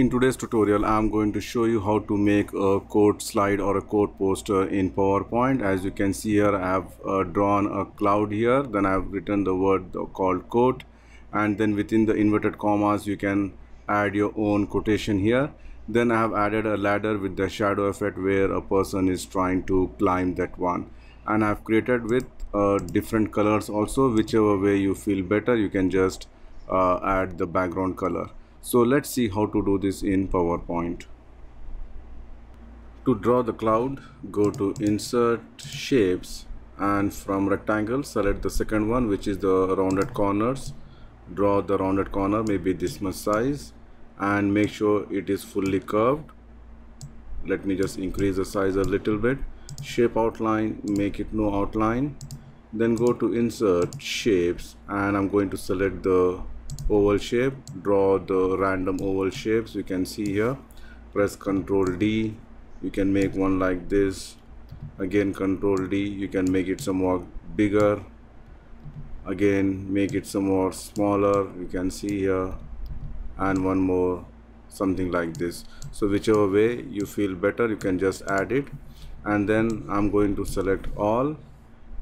In today's tutorial, I'm going to show you how to make a quote slide or a quote poster in PowerPoint. As you can see here, I have uh, drawn a cloud here. Then I've written the word called quote. And then within the inverted commas, you can add your own quotation here. Then I have added a ladder with the shadow effect where a person is trying to climb that one. And I've created with uh, different colors also, whichever way you feel better, you can just uh, add the background color so let's see how to do this in PowerPoint. To draw the cloud, go to insert shapes and from rectangle select the second one which is the rounded corners. Draw the rounded corner maybe this much size and make sure it is fully curved. Let me just increase the size a little bit. Shape outline, make it no outline. Then go to insert shapes and I'm going to select the oval shape. Draw the random oval shapes. You can see here. Press ctrl D. You can make one like this. Again ctrl D. You can make it somewhat bigger. Again make it somewhat smaller. You can see here. And one more something like this. So whichever way you feel better you can just add it. And then I'm going to select all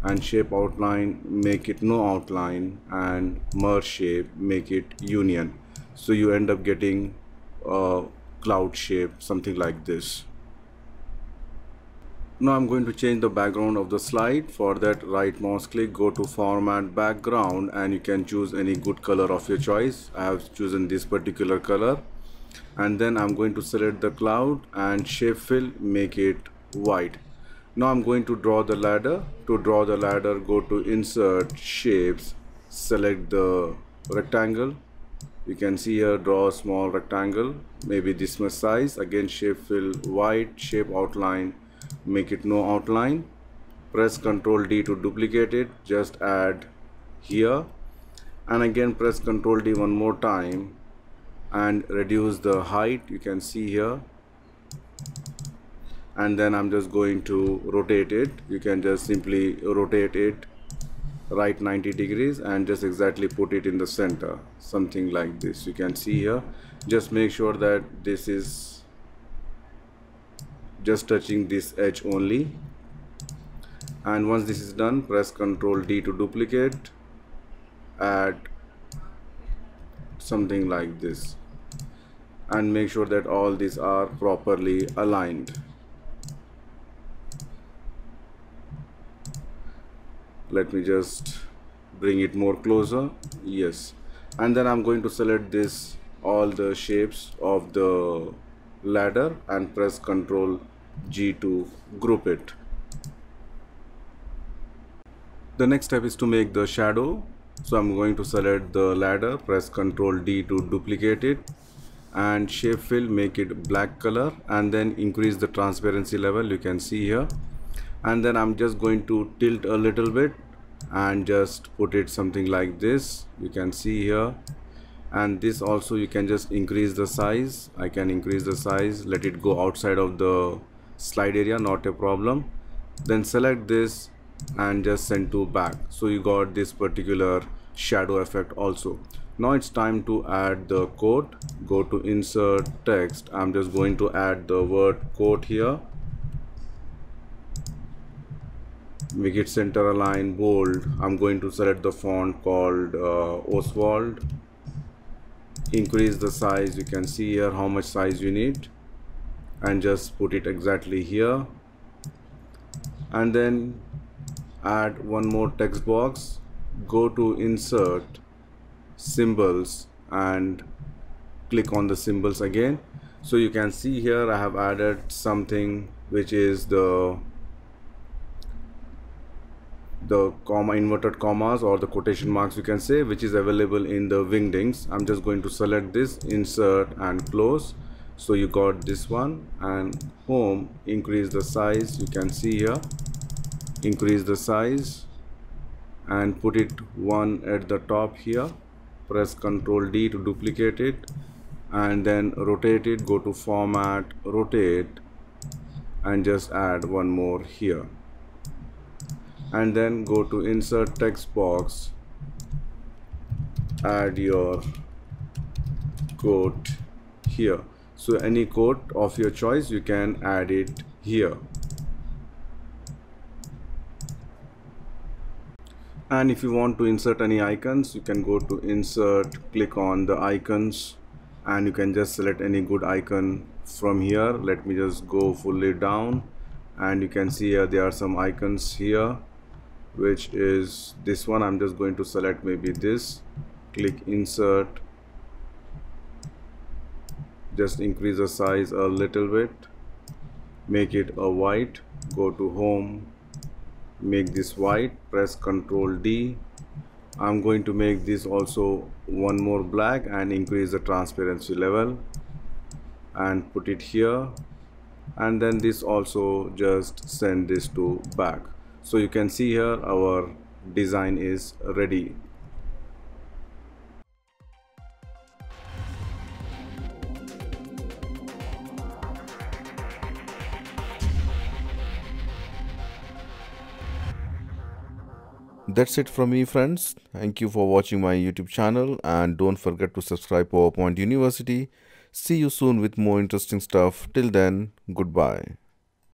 and shape outline make it no outline and merge shape make it union. So you end up getting a cloud shape something like this. Now I'm going to change the background of the slide. For that right mouse click go to format background and you can choose any good color of your choice. I have chosen this particular color. And then I'm going to select the cloud and shape fill make it white now I'm going to draw the ladder. To draw the ladder go to insert shapes select the rectangle. You can see here draw a small rectangle maybe this much size. Again shape fill white shape outline make it no outline. Press ctrl D to duplicate it just add here. And again press ctrl D one more time and reduce the height. You can see here and then I'm just going to rotate it. You can just simply rotate it right 90 degrees and just exactly put it in the center something like this. You can see here. Just make sure that this is just touching this edge only. And once this is done press ctrl D to duplicate add something like this. And make sure that all these are properly aligned let me just bring it more closer. Yes. And then I'm going to select this all the shapes of the ladder and press ctrl G to group it. The next step is to make the shadow. So I'm going to select the ladder press ctrl D to duplicate it. And shape fill make it black color. And then increase the transparency level. You can see here and then I'm just going to tilt a little bit and just put it something like this. You can see here. And this also you can just increase the size. I can increase the size. Let it go outside of the slide area not a problem. Then select this and just send to back. So you got this particular shadow effect also. Now it's time to add the quote. Go to insert text. I'm just going to add the word quote here make it center align bold. I'm going to select the font called uh, Oswald. Increase the size you can see here how much size you need. And just put it exactly here. And then add one more text box. Go to insert symbols and click on the symbols again. So you can see here I have added something which is the the comma inverted commas or the quotation marks you can say which is available in the wingdings i'm just going to select this insert and close. So you got this one and home increase the size. You can see here increase the size and put it one at the top here. Press ctrl d to duplicate it and then rotate it go to format rotate and just add one more here and then go to insert text box add your quote here. So any quote of your choice you can add it here. And if you want to insert any icons you can go to insert click on the icons and you can just select any good icon from here. Let me just go fully down and you can see here there are some icons here which is this one. I'm just going to select maybe this. Click insert. Just increase the size a little bit. Make it a white. Go to home. Make this white. Press ctrl D. I'm going to make this also one more black and increase the transparency level and put it here. And then this also just send this to back so you can see here our design is ready That's it from me friends. Thank you for watching my YouTube channel and don't forget to subscribe PowerPoint University. See you soon with more interesting stuff. Till then, goodbye.